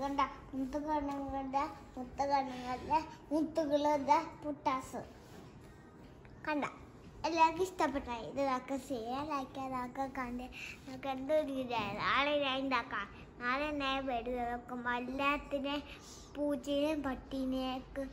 ആ മുത്തുകണ്ണങ്ങളുടെ മുത്തുകണ്ണങ്ങളുടെ മുത്തുകളുടെ പുട്ടാസ്. കണ്ട? എല്ലാവർക്കും ഇഷ്ടപ്പെട്ടായി. ഇത് നമുക്ക് ചെയ്യാനാക്കിയാൽ നമുക്ക് കണ്ട് നമുക്ക് എന്തൊരു ഇതായി നാളെ ഞാൻ ഉണ്ടാക്കാം നാളെ ഞാൻ വരുന്നത് നോക്കുമ്പോൾ എല്ലാത്തിനെ പൂച്ചേനെയും പട്ടീനെയൊക്കെ